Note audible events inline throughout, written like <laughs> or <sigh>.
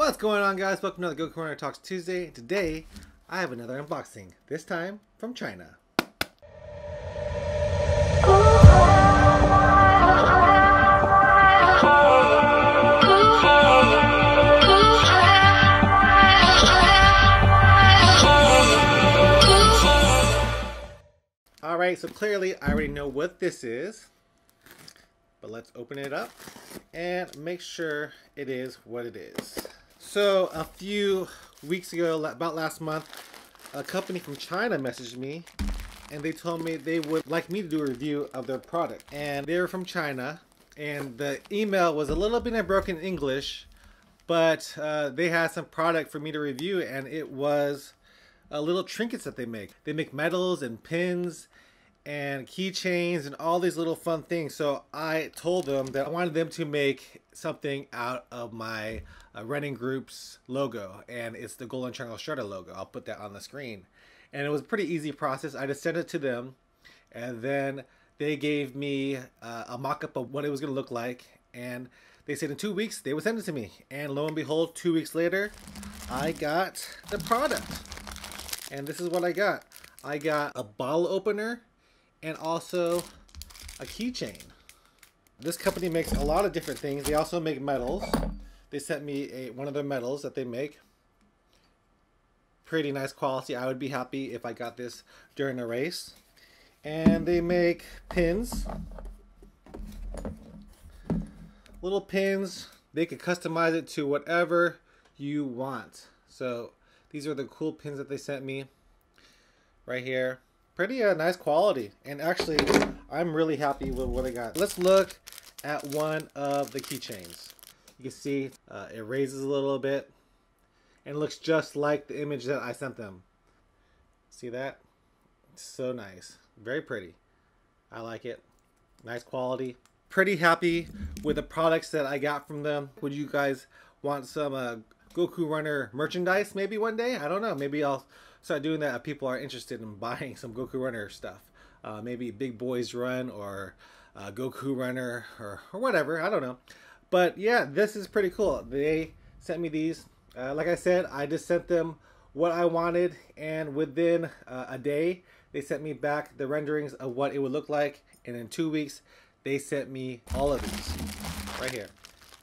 What's going on guys? Welcome to the Goku Runner Talks Tuesday. Today, I have another unboxing. This time, from China. Alright, so clearly I already know what this is. But let's open it up and make sure it is what it is. So a few weeks ago, about last month, a company from China messaged me and they told me they would like me to do a review of their product. And they were from China and the email was a little bit in broken English, but uh, they had some product for me to review and it was uh, little trinkets that they make. They make medals and pins and keychains and all these little fun things. So I told them that I wanted them to make something out of my uh, running group's logo, and it's the Golden Triangle Shredder logo. I'll put that on the screen. And it was a pretty easy process. I just sent it to them, and then they gave me uh, a mock-up of what it was going to look like, and they said in two weeks they would send it to me. And lo and behold, two weeks later, I got the product. And this is what I got. I got a bottle opener and also a keychain. This company makes a lot of different things. They also make medals. They sent me a one of their medals that they make. Pretty nice quality. I would be happy if I got this during a race. And they make pins. Little pins. They could customize it to whatever you want. So these are the cool pins that they sent me right here pretty uh, nice quality. And actually, I'm really happy with what I got. Let's look at one of the keychains. You can see uh, it raises a little bit and looks just like the image that I sent them. See that? So nice. Very pretty. I like it. Nice quality. Pretty happy with the products that I got from them. Would you guys want some uh, Goku Runner merchandise maybe one day? I don't know. Maybe I'll start doing that if people are interested in <laughs> buying some Goku Runner stuff. Uh, maybe Big Boys Run or uh, Goku Runner or, or whatever. I don't know. But yeah, this is pretty cool. They sent me these. Uh, like I said, I just sent them what I wanted, and within uh, a day, they sent me back the renderings of what it would look like. And in two weeks, they sent me all of these right here.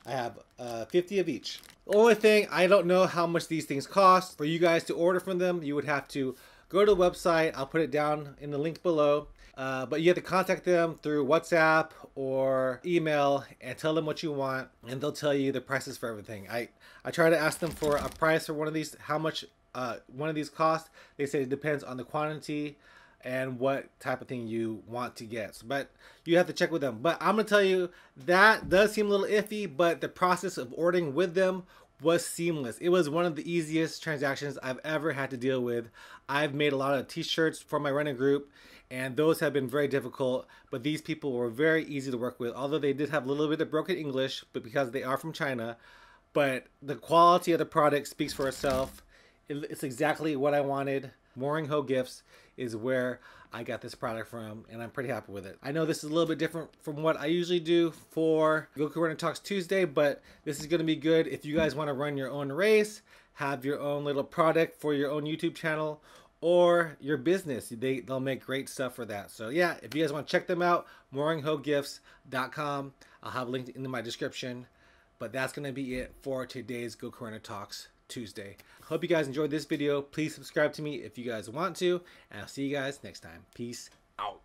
I have uh, 50 of each. The only thing, I don't know how much these things cost. For you guys to order from them, you would have to go to the website. I'll put it down in the link below. Uh, but you have to contact them through WhatsApp or email and tell them what you want, and they'll tell you the prices for everything. I, I try to ask them for a price for one of these, how much uh, one of these costs. They say it depends on the quantity and what type of thing you want to get. But you have to check with them. But I'm gonna tell you that does seem a little iffy, but the process of ordering with them was seamless. It was one of the easiest transactions I've ever had to deal with. I've made a lot of t-shirts for my running group and those have been very difficult, but these people were very easy to work with. Although they did have a little bit of broken English, but because they are from China, but the quality of the product speaks for itself. It's exactly what I wanted. Mourinho Gifts is where I got this product from, and I'm pretty happy with it. I know this is a little bit different from what I usually do for Goku Running Talks Tuesday, but this is going to be good if you guys want to run your own race, have your own little product for your own YouTube channel, or your business. They, they'll make great stuff for that. So yeah, if you guys want to check them out, mourinhogifts.com. I'll have a link in my description. But that's going to be it for today's Goku Runner Talks Tuesday. Hope you guys enjoyed this video. Please subscribe to me if you guys want to. And I'll see you guys next time. Peace out.